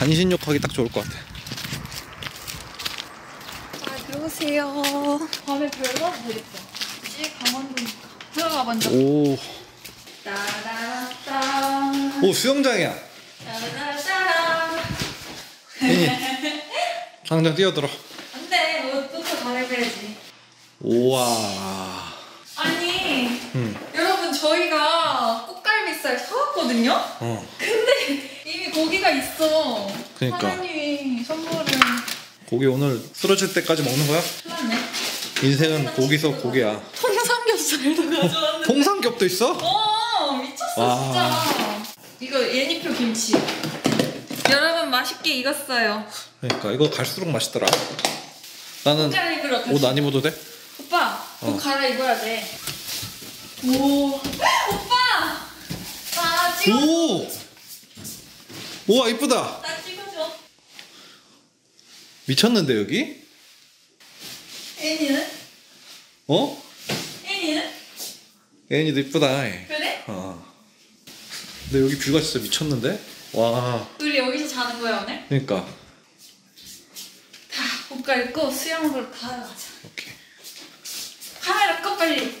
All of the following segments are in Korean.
반신욕 하기 딱 좋을 것 같아. 아 들어오세요. 밤에 별거 되겠다. 지 강원도니까. 들어가 먼저. 오, 따라따. 오 수영장이야. 따라따라. 당장 뛰어들어. 안돼 옷부터 갈아입어야지. 우와. 아니 응. 여러분 저희가 꽃갈비살 사왔거든요. 어. 근데 고기가 있어. 그러니까. 사장님이 선물을 고기 오늘 쓰러질 때까지 먹는 거야? 해놨네. 인생은 고기서 고기야. 통삼겹살도 가져왔는데. 통삼겹도 있어? 어 미쳤어 와. 진짜. 이거 예니표 김치. 여러분 맛있게 익었어요. 그러니까 이거 갈수록 맛있더라. 나는 옷갈아입으러 옷 안 입어도 돼? 오빠 옷 어. 갈아입어야 돼. 오 오빠 나 찍어 오! 우와 이쁘다. 나 찍어줘. 미쳤는데 여기? 애니는 어? 애니는 애니도 이쁘다. 그래? 어. 근데 여기 뷰가 진짜 미쳤는데? 와. 우리 여기서 자는 거야 오늘? 그러니까. 다 옷 갈고 수영으로 다 가자. 오케이. 카메라 꺼 빨리.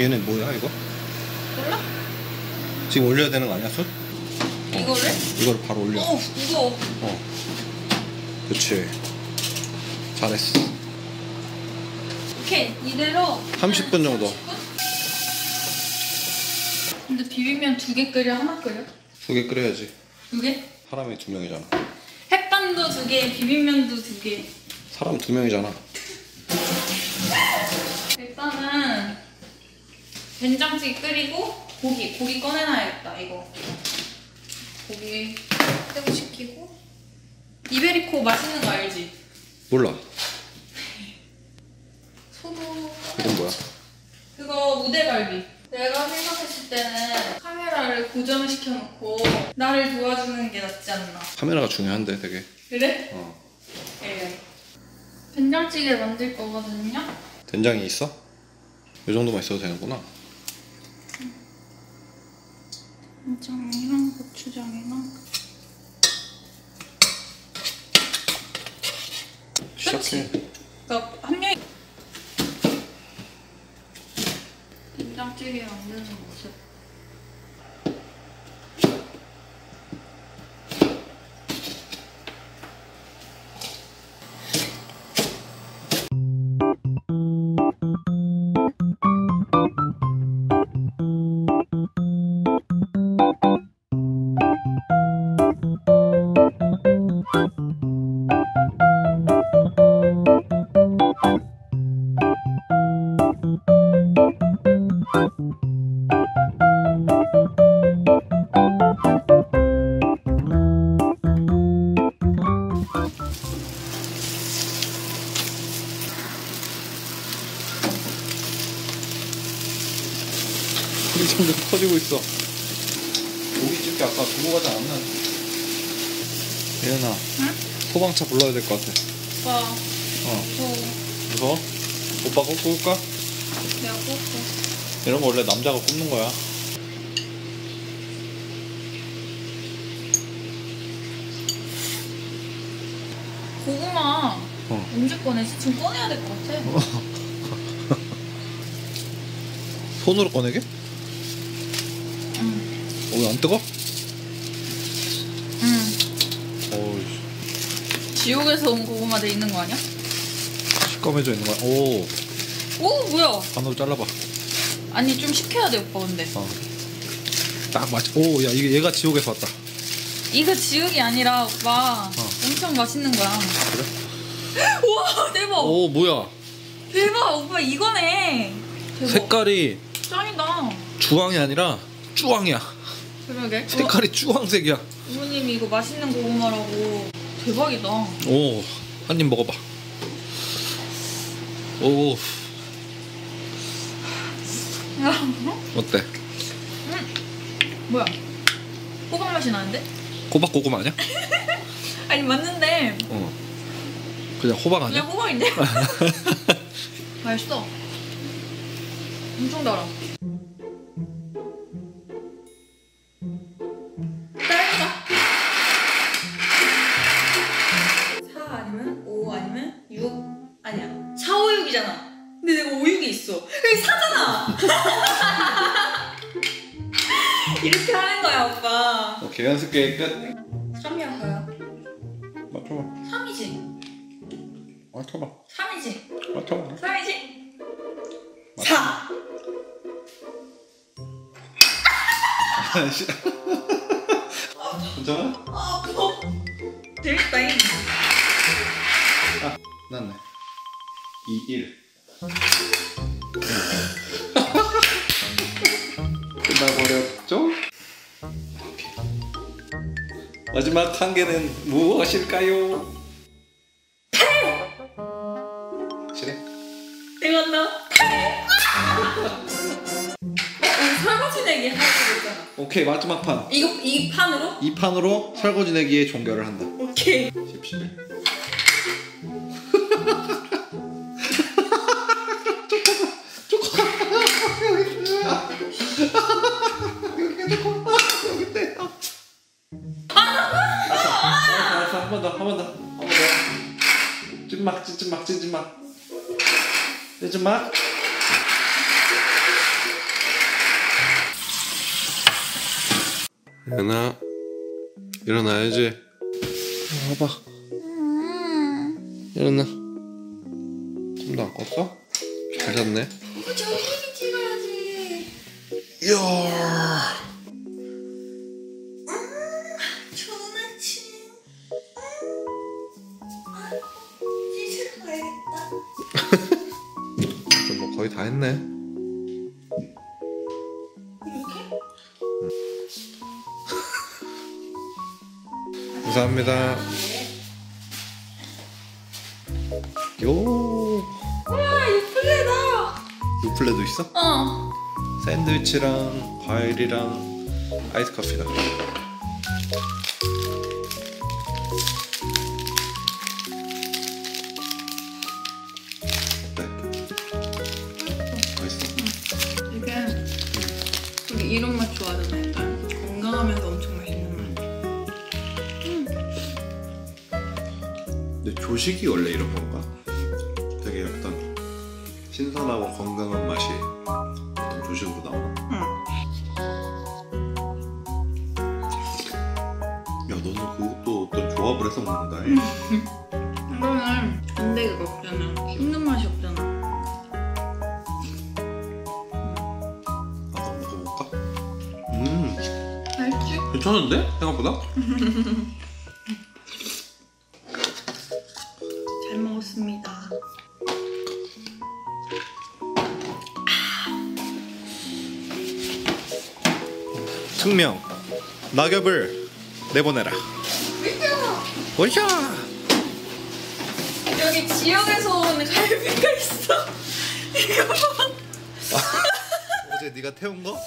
얘는 뭐야 이거? 몰라? 지금 올려야 되는 거 아니야 술? 이거를? 이거를 바로 올려. 어 무거워. 어. 그치. 잘했어. 오케이 이대로 30분 정도. 30분? 근데 비빔면 두 개 끓여 하나 끓여? 두 개 끓여야지. 두 개? 사람이 두 명이잖아. 햇반도 두 개, 비빔면도 두 개. 사람 두 명이잖아. 일단은 된장찌개 끓이고 고기 고기 꺼내놔야겠다 이거. 고기 떼고 시키고 이베리코 맛있는 거 알지? 몰라. 소도 이건 뭐야? 그거 무대갈비. 내가 생각했을 때는 카메라를 고정을 시켜놓고 나를 도와주는 게 낫지 않나. 카메라가 중요한데 되게. 그래? 어. 네. 된장찌개 만들 거거든요. 된장이 있어? 이 정도만 있어도 되는구나. 된장이랑 고추장이랑. 시작해. 그러니까 한 명이 된장찌개 만드는 모습. 우리 점점 터지고 있어. 고깃집게 아까 두고 가지 않았나? 예은아, 응? 소방차 불러야 될 것 같아. 오빠 어, 저 무서워? 오빠 꼭 꿀까? 내가 꽂고 이런 거 원래 남자가 굽는 거야. 고구마 어. 언제 꺼내지? 지금 꺼내야 될 것 같아 손으로 꺼내게? 응 어, 왜안 뜨거? 응. 어우, 지옥에서 온 고구마 돼 있는 거 아니야? 시꺼매져 있는 거야. 오, 오 뭐야 반으로 잘라봐. 아니 좀 식혀야 돼 오빠 근데 어. 딱 맞. 오, 야 이게 얘가 지옥에서 왔다. 이거 지옥이 아니라 오빠 어. 엄청 맛있는 거야? 우와 대박 오, 뭐야? 대박 오빠 이거네 대박 색깔이 짱이다 주황이 아니라 쭈황이야. 그러게 색깔이 쭈황색이야. 어, 부모님이 이거 맛있는 고구마라고 대박이다 오, 한 입 먹어봐. 오, 야, 어때? 뭐야 호박 맛이 나는데? 호박 고구마 아니야? 아니 맞는데 어. 그냥 호박 아니야? 그냥 호박인데? 맛있어 엄청 달아 있어 4잖아 이렇게 하는 거야 오빠 오케이 연습 게임 끝. 3이야 4야 맞춰봐. 3이지 맞춰봐. 3이지 맞춰봐. 3이지 4 괜찮아? 아, 아파. 재밌다잉. 아, 났네. 2, 1. 끝나버렸죠? 마지막 한 개는 무엇일까요? 실해? 내가 나. 설거지 내기 하고 있잖아. 오케이 마지막 판. 이거 이 판으로? 이 판으로 설거지 내기의 종결을 한다. 오케이. 10, 11. 더. 찐막, 찐찐막, 찐찐막. 찐찐막. 연아, 일어나야지. 와봐. 일어나. 좀더 안 껐어? 잘 잤네. 이거 저 TV 찍어야지. 이야. 거의 다 했네. 이렇게? 감사합니다. 요. 와, 유플레다. 유플레도 있어? 어. 샌드위치랑 과일이랑 아이스 커피다. 근데 조식이 원래 이런 건가? 되게 어떤 신선하고 건강한 맛이 어떤 조식으로 나오나? 응. 야 너는 그것도 어떤 조합을 해서 먹는다. 잉? 이거는 건데기가 없잖아. 씹는 맛이 없잖아. 나도 먹어볼까? 음 맛있지? 괜찮은데? 생각보다? 승명 낙엽을 내보내라. 오리샤 여기 지역에서 온 갈비가 있어. 이거 봐. 아, 어제 네가 태운 거?